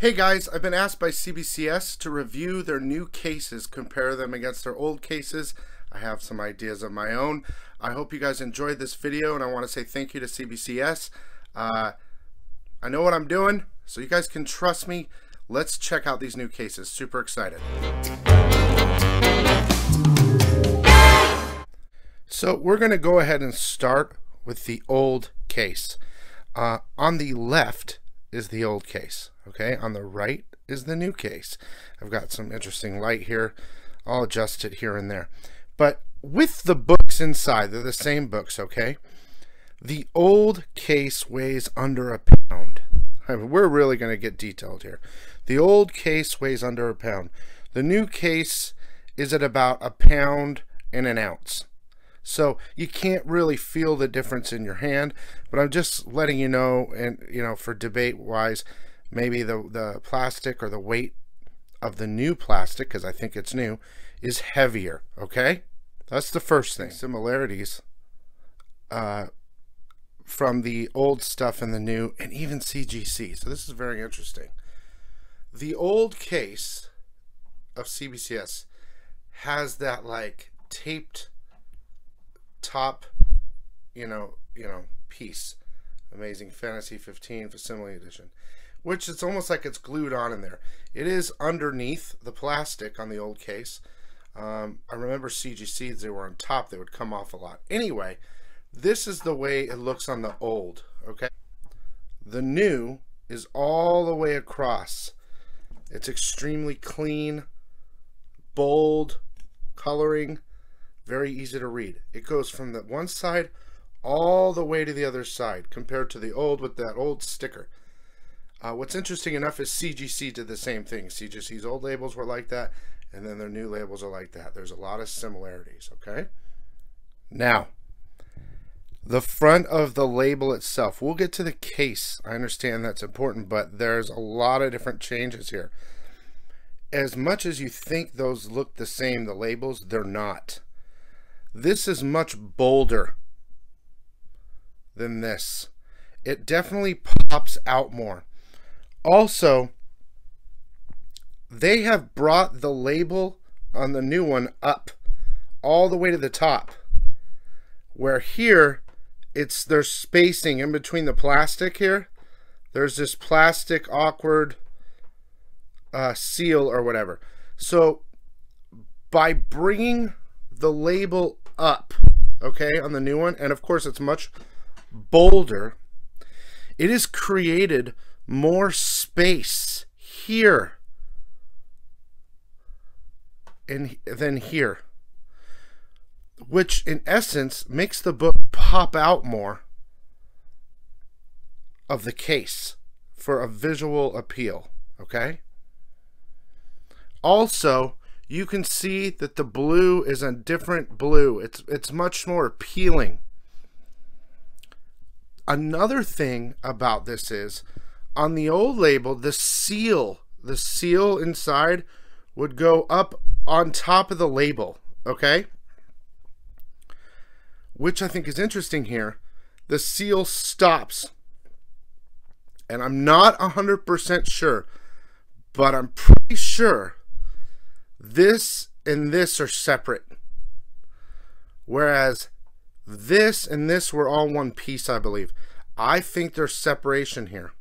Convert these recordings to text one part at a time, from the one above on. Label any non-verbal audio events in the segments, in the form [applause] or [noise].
Hey guys, I've been asked by CBCS to review their new cases, compare them against their old cases. I have some ideas of my own. I hope you guys enjoyed this video and I want to say thank you to CBCS. Uh, I know what I'm doing, so you guys can trust me. Let's check out these new cases. Super excited. So we're going to go ahead and start with the old case. Uh, on the left is the old case. Okay, on the right is the new case. I've got some interesting light here. I'll adjust it here and there. But with the books inside, they're the same books, okay? The old case weighs under a pound. I mean, we're really going to get detailed here. The old case weighs under a pound. The new case is at about a pound and an ounce. So you can't really feel the difference in your hand, but I'm just letting you know, and you know, for debate wise, maybe the, the plastic or the weight of the new plastic, because I think it's new, is heavier, okay? That's the first thing. Similarities uh, from the old stuff and the new, and even CGC. So this is very interesting. The old case of CBCS has that like taped top, you know, you know, piece. Amazing Fantasy 15 Facsimile Edition which it's almost like it's glued on in there. It is underneath the plastic on the old case. Um, I remember CGCs, they were on top, they would come off a lot. Anyway, this is the way it looks on the old, okay? The new is all the way across. It's extremely clean, bold, coloring, very easy to read. It goes from the one side all the way to the other side compared to the old with that old sticker. Uh, what's interesting enough is CGC did the same thing. CGC's old labels were like that, and then their new labels are like that. There's a lot of similarities, okay? Now, the front of the label itself. We'll get to the case. I understand that's important, but there's a lot of different changes here. As much as you think those look the same, the labels, they're not. This is much bolder than this. It definitely pops out more. Also, they have brought the label on the new one up all the way to the top. Where here, it's there's spacing in between the plastic here. There's this plastic awkward uh, seal or whatever. So by bringing the label up, okay, on the new one, and of course it's much bolder, it is created more space here in, than here, which in essence makes the book pop out more of the case for a visual appeal, okay? Also, you can see that the blue is a different blue. It's, it's much more appealing. Another thing about this is on the old label, the seal, the seal inside would go up on top of the label, okay? Which I think is interesting here. The seal stops. And I'm not 100% sure, but I'm pretty sure this and this are separate. Whereas this and this were all one piece, I believe. I think there's separation here.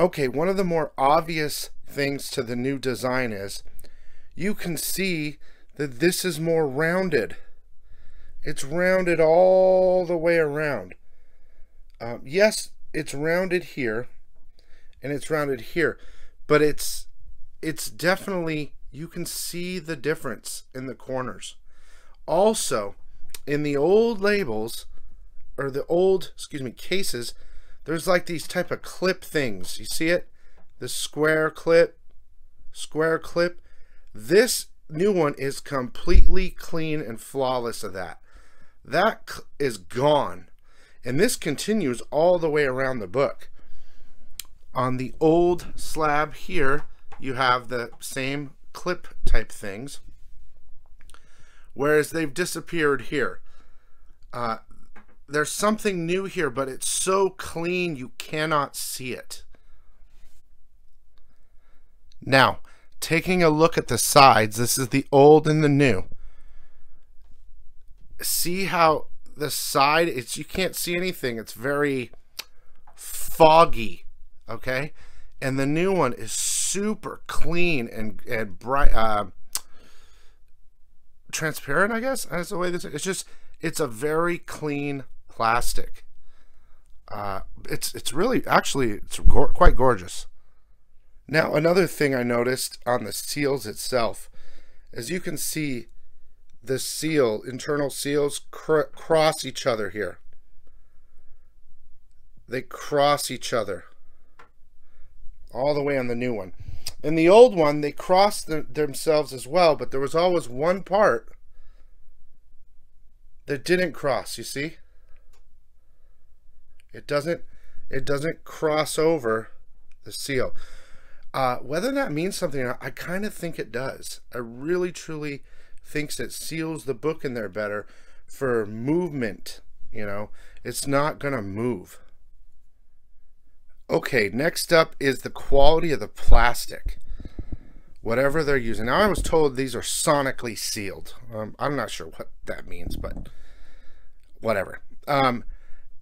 Okay, one of the more obvious things to the new design is you can see that this is more rounded. It's rounded all the way around. Uh, yes, it's rounded here and it's rounded here, but it's it's definitely you can see the difference in the corners. Also, in the old labels or the old, excuse me, cases, there's like these type of clip things. You see it? The square clip, square clip. This new one is completely clean and flawless of that. That is gone. And this continues all the way around the book. On the old slab here, you have the same clip type things. Whereas they've disappeared here. Uh, there's something new here, but it's so clean you cannot see it. Now, taking a look at the sides, this is the old and the new. See how the side, it's you can't see anything. It's very foggy, okay? And the new one is super clean and, and bright, uh, transparent, I guess. That's the way this, it's just, it's a very clean plastic. Uh, it's, it's really, actually, it's go quite gorgeous. Now, another thing I noticed on the seals itself, as you can see, the seal, internal seals cr cross each other here. They cross each other all the way on the new one. In the old one, they crossed themselves as well, but there was always one part that didn't cross, you see? It doesn't it doesn't cross over the seal. Uh, whether that means something, I kind of think it does. I really, truly thinks it seals the book in there better for movement. You know, it's not to move. Okay, next up is the quality of the plastic. Whatever they're using. Now, I was told these are sonically sealed. Um, I'm not sure what that means, but whatever. Um,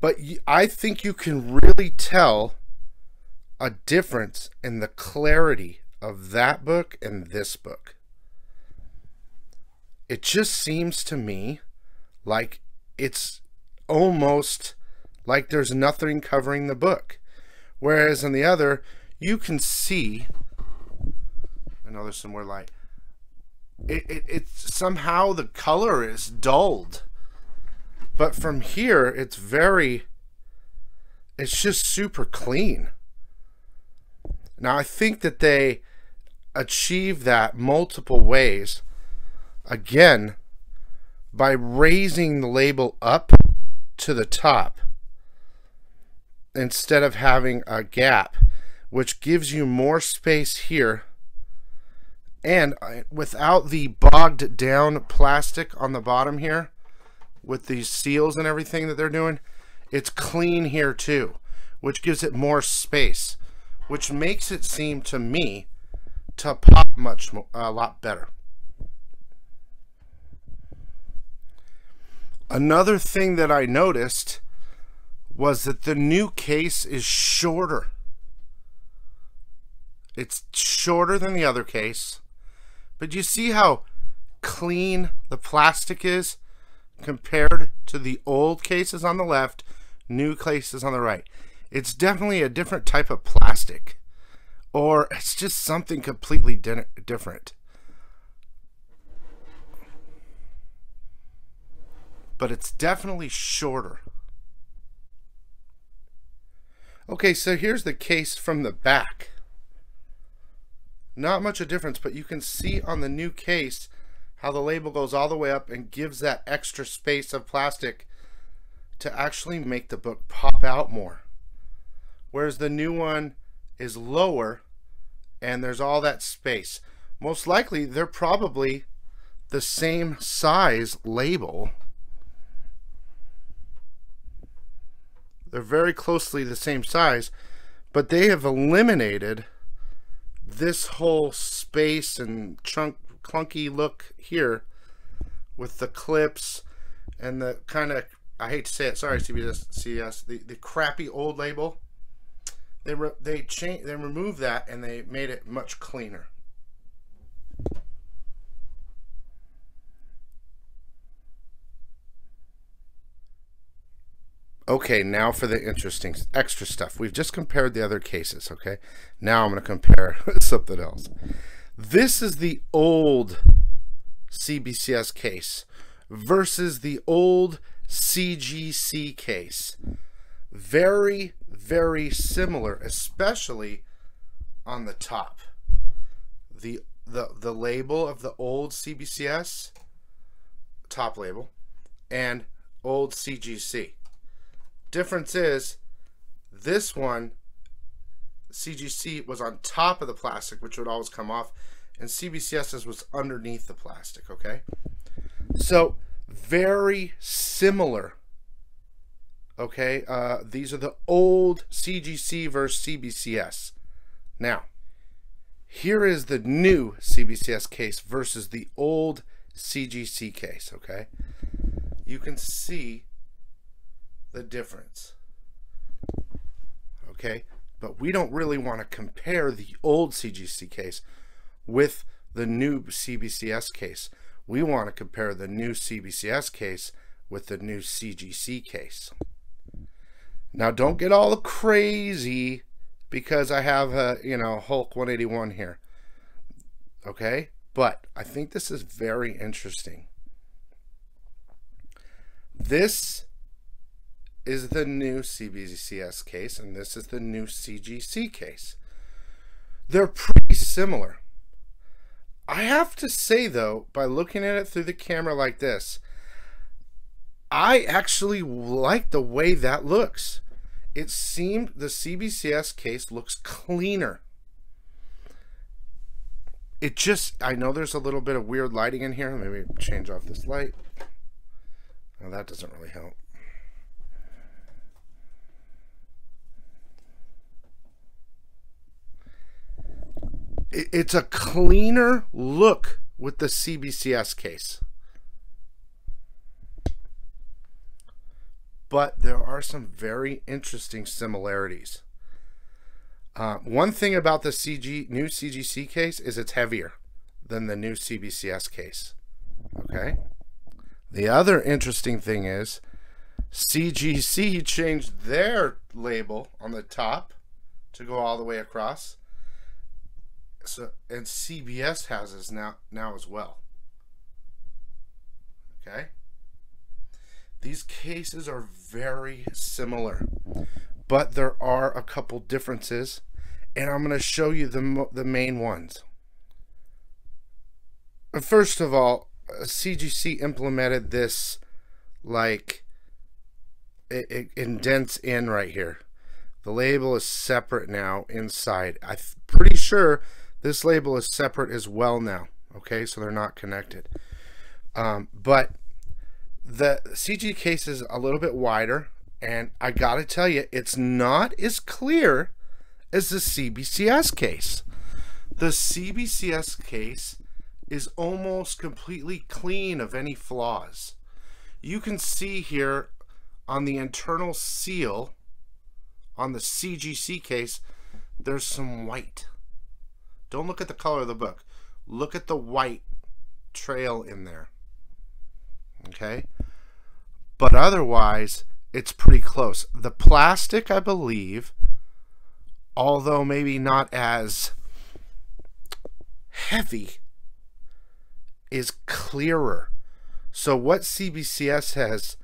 but I think you can really tell a difference in the clarity of that book and this book. It just seems to me like it's almost like there's nothing covering the book. Whereas in the other, you can see, I know there's some more light, it, it, it's somehow the color is dulled. But from here, it's very, it's just super clean. Now, I think that they achieve that multiple ways. Again, by raising the label up to the top instead of having a gap, which gives you more space here. And uh, without the bogged down plastic on the bottom here, with these seals and everything that they're doing, it's clean here too, which gives it more space which makes it seem to me to pop much more, a lot better. Another thing that I noticed was that the new case is shorter. It's shorter than the other case, but you see how clean the plastic is compared to the old cases on the left, new cases on the right. It's definitely a different type of plastic. Or it's just something completely different. But it's definitely shorter. Okay, so here's the case from the back. Not much of a difference, but you can see on the new case how the label goes all the way up and gives that extra space of plastic to actually make the book pop out more whereas the new one is lower and there's all that space. Most likely they're probably the same size label. They're very closely the same size, but they have eliminated this whole space and chunk clunky look here with the clips and the kind of I hate to say it, sorry CBS, the, the crappy old label they re they changed they removed that and they made it much cleaner. Okay, now for the interesting extra stuff. We've just compared the other cases, okay? Now I'm going to compare [laughs] something else. This is the old CBCS case versus the old CGC case. Very very similar, especially on the top. The the the label of the old CBCS top label and old CGC. Difference is this one CGC was on top of the plastic, which would always come off, and CBCS's was underneath the plastic, okay? So very similar Okay, uh, these are the old CGC versus CBCS. Now, here is the new CBCS case versus the old CGC case, okay? You can see the difference. Okay, but we don't really want to compare the old CGC case with the new CBCS case. We want to compare the new CBCS case with the new CGC case. Now don't get all crazy because I have a, you know, Hulk 181 here. Okay? But I think this is very interesting. This is the new CBCS case and this is the new CGC case. They're pretty similar. I have to say though, by looking at it through the camera like this, I actually like the way that looks. It seemed the CBCS case looks cleaner. It just, I know there's a little bit of weird lighting in here. Maybe change off this light. Well, that doesn't really help. It's a cleaner look with the CBCS case. but there are some very interesting similarities. Uh, one thing about the CG new CGC case is it's heavier than the new CBCS case. Okay. The other interesting thing is CGC changed their label on the top to go all the way across. So and CBS has this now now as well. Okay. These cases are very similar, but there are a couple differences, and I'm going to show you the, the main ones. First of all, CGC implemented this like it, it indents in right here. The label is separate now inside. I'm pretty sure this label is separate as well now. Okay, so they're not connected. Um, but the CG case is a little bit wider, and I gotta tell you, it's not as clear as the CBCS case. The CBCS case is almost completely clean of any flaws. You can see here on the internal seal on the CGC case, there's some white. Don't look at the color of the book. Look at the white trail in there. Okay? But otherwise, it's pretty close. The plastic, I believe, although maybe not as heavy, is clearer. So what CBCS has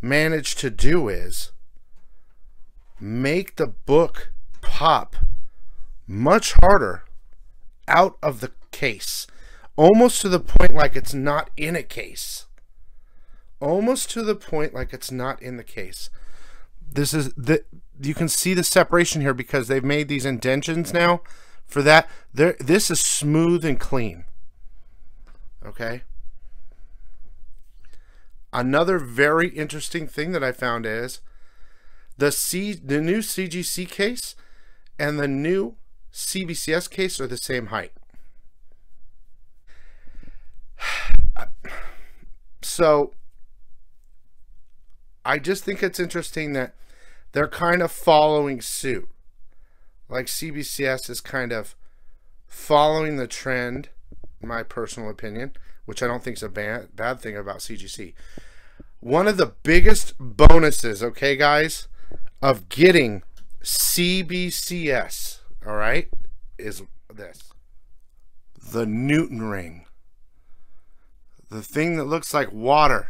managed to do is make the book pop much harder out of the case. Almost to the point like it's not in a case almost to the point like it's not in the case. This is the you can see the separation here because they've made these indentions now for that. There this is smooth and clean. Okay? Another very interesting thing that I found is the C the new CGC case and the new CBCS case are the same height. [sighs] So I just think it's interesting that they're kind of following suit. Like CBCS is kind of following the trend, in my personal opinion, which I don't think is a bad, bad thing about CGC. One of the biggest bonuses, okay, guys, of getting CBCS, all right, is this the Newton ring. The thing that looks like water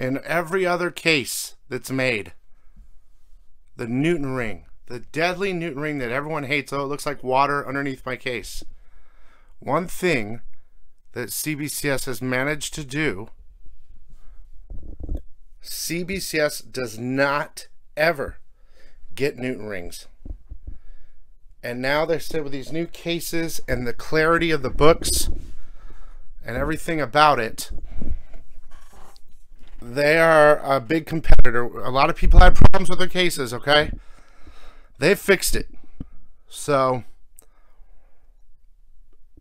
in every other case that's made. The Newton ring. The deadly Newton ring that everyone hates. Oh, it looks like water underneath my case. One thing that CBCS has managed to do, CBCS does not ever get Newton rings. And now they're still with these new cases and the clarity of the books and everything about it they are a big competitor. A lot of people had problems with their cases, okay? They fixed it. So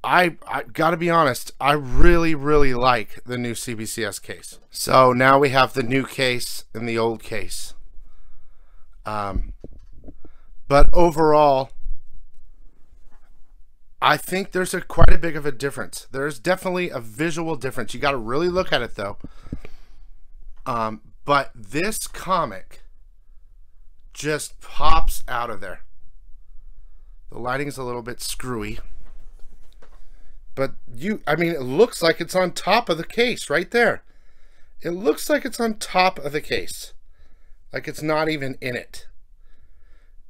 I I got to be honest, I really really like the new CBCS case. So now we have the new case and the old case. Um but overall I think there's a quite a big of a difference. There's definitely a visual difference. You got to really look at it though. Um, but this comic just pops out of there. The lighting's a little bit screwy. But you, I mean, it looks like it's on top of the case right there. It looks like it's on top of the case. Like it's not even in it.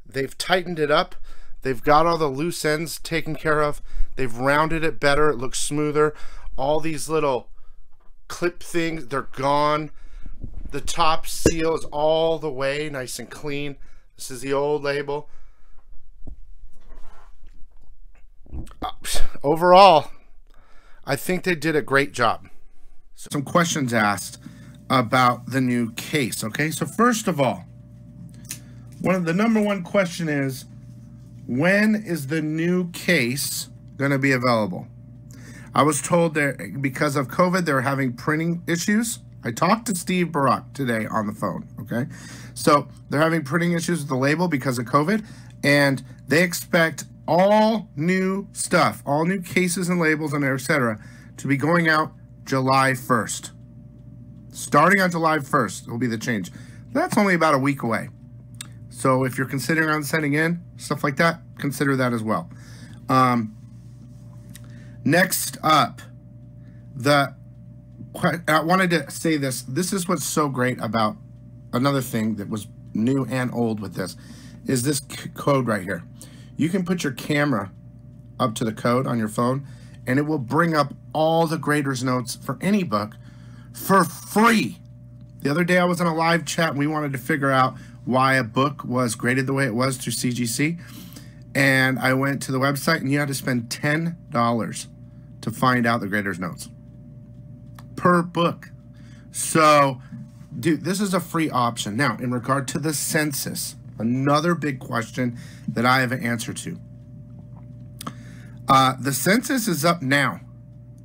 They've tightened it up. They've got all the loose ends taken care of. They've rounded it better. It looks smoother. All these little clip things, they're gone. The top seal is all the way nice and clean. This is the old label. Uh, overall, I think they did a great job. Some questions asked about the new case. Okay, so first of all, one of the number one question is, when is the new case going to be available? I was told that because of COVID, they're having printing issues. I talked to Steve Borock today on the phone. Okay. So they're having printing issues with the label because of COVID, and they expect all new stuff, all new cases and labels and etc. to be going out July 1st. Starting on July 1st will be the change. That's only about a week away. So if you're considering on sending in stuff like that, consider that as well. Um, next up, the I wanted to say this. This is what's so great about another thing that was new and old with this is this code right here. You can put your camera up to the code on your phone and it will bring up all the grader's notes for any book for free. The other day I was in a live chat and we wanted to figure out why a book was graded the way it was through CGC. And I went to the website and you had to spend $10 to find out the grader's notes per book. So, dude, this is a free option. Now, in regard to the census, another big question that I have an answer to. Uh, the census is up now.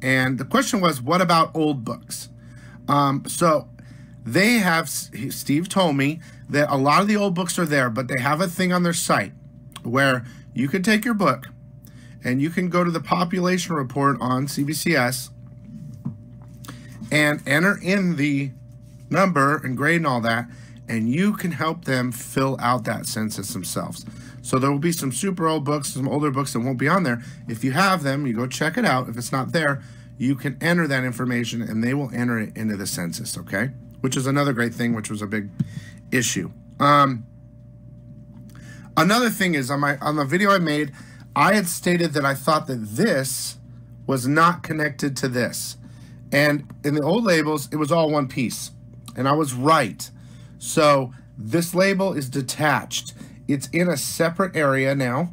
And the question was, what about old books? Um, so they have, Steve told me that a lot of the old books are there, but they have a thing on their site where you can take your book and you can go to the population report on CBCS and enter in the number and grade and all that, and you can help them fill out that census themselves. So there will be some super old books, some older books that won't be on there. If you have them, you go check it out. If it's not there, you can enter that information and they will enter it into the census, okay? Which is another great thing, which was a big issue. Um, another thing is on my on the video I made, I had stated that I thought that this was not connected to this. And in the old labels, it was all one piece. And I was right. So this label is detached. It's in a separate area now.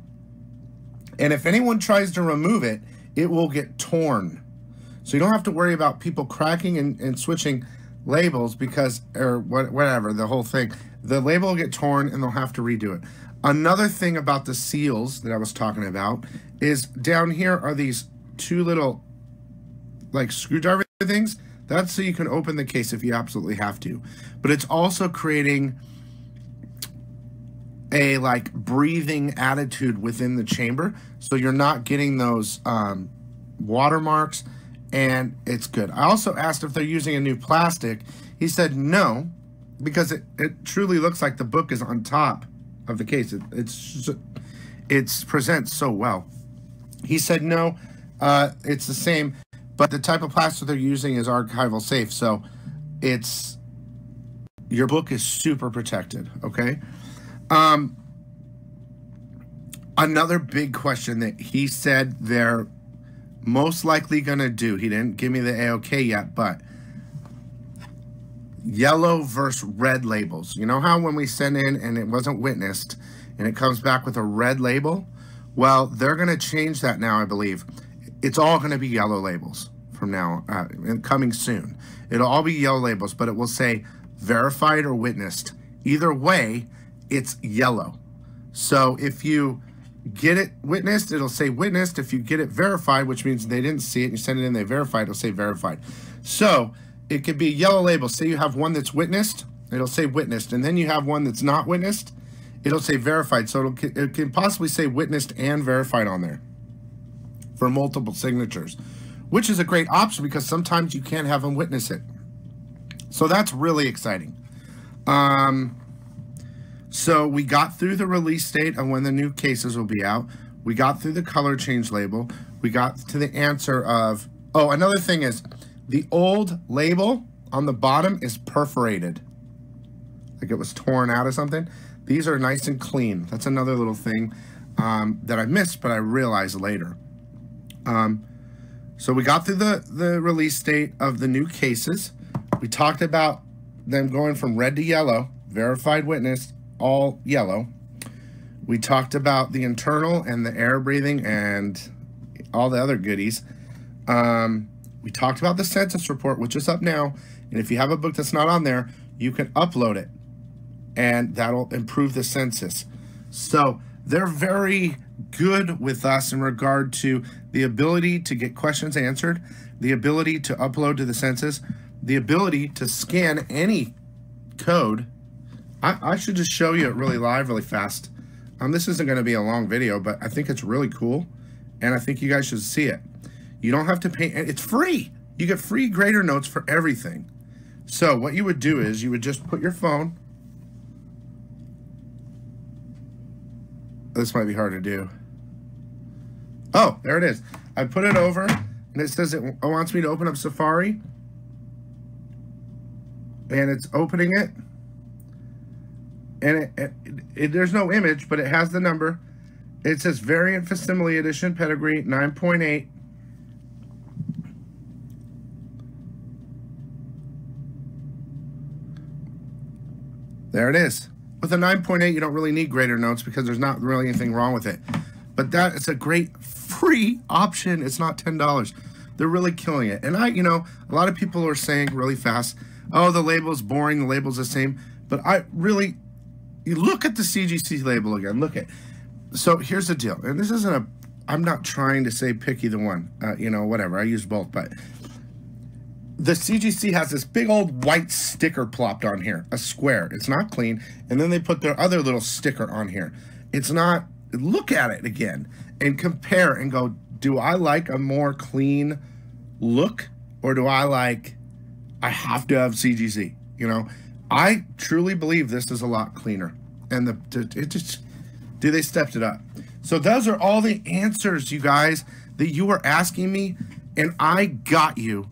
And if anyone tries to remove it, it will get torn. So you don't have to worry about people cracking and, and switching labels because, or whatever, the whole thing. The label will get torn and they'll have to redo it. Another thing about the seals that I was talking about is down here are these two little like screwdriver things, that's so you can open the case if you absolutely have to. But it's also creating a like breathing attitude within the chamber. So you're not getting those um, watermarks and it's good. I also asked if they're using a new plastic. He said no, because it, it truly looks like the book is on top of the case. It, it's it's presents so well. He said no, uh, it's the same. But the type of plastic they're using is archival safe, so it's your book is super protected. Okay. Um, another big question that he said they're most likely going to do. He didn't give me the AOK yet, but yellow versus red labels. You know how when we send in and it wasn't witnessed and it comes back with a red label? Well, they're going to change that now, I believe. It's all going to be yellow labels from now, uh, coming soon. It'll all be yellow labels, but it will say verified or witnessed. Either way, it's yellow. So if you get it witnessed, it'll say witnessed. If you get it verified, which means they didn't see it, and you send it in, they verified, it'll say verified. So it could be yellow label. Say you have one that's witnessed, it'll say witnessed. And then you have one that's not witnessed, it'll say verified. So it can possibly say witnessed and verified on there for multiple signatures, which is a great option because sometimes you can't have them witness it. So that's really exciting. Um, so we got through the release date of when the new cases will be out. We got through the color change label. We got to the answer of, oh, another thing is the old label on the bottom is perforated. Like it was torn out or something. These are nice and clean. That's another little thing um, that I missed, but I realized later. Um, so we got through the, the release date of the new cases. We talked about them going from red to yellow, verified witness, all yellow. We talked about the internal and the air breathing and all the other goodies. Um, we talked about the census report, which is up now. And if you have a book that's not on there, you can upload it and that'll improve the census. So they're very good with us in regard to the ability to get questions answered, the ability to upload to the census, the ability to scan any code I, I should just show you it really live, really fast. Um, this isn't going to be a long video, but I think it's really cool, and I think you guys should see it. You don't have to pay. It's free. You get free grader notes for everything. So what you would do is you would just put your phone. This might be hard to do. Oh, there it is. I put it over, and it says it wants me to open up Safari. And it's opening it and it, it, it, there's no image, but it has the number. It says variant facsimile edition pedigree 9.8. There it is. With a 9.8, you don't really need grader notes because there's not really anything wrong with it. But that is a great free option. It's not $10. They're really killing it. And I, you know, a lot of people are saying really fast, oh, the label's boring, the label's the same. But I really, you look at the CGC label again. Look at. So here's the deal, and this isn't a. I'm not trying to say picky the one. Uh, you know, whatever. I use both, but the CGC has this big old white sticker plopped on here, a square. It's not clean, and then they put their other little sticker on here. It's not. Look at it again and compare and go. Do I like a more clean look, or do I like? I have to have CGC. You know, I truly believe this is a lot cleaner. And the it just do they stepped it up. So those are all the answers, you guys, that you were asking me, and I got you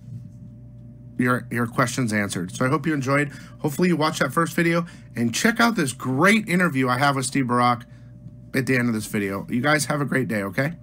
your your questions answered. So I hope you enjoyed. Hopefully you watched that first video and check out this great interview I have with Steve Borock at the end of this video. You guys have a great day, okay?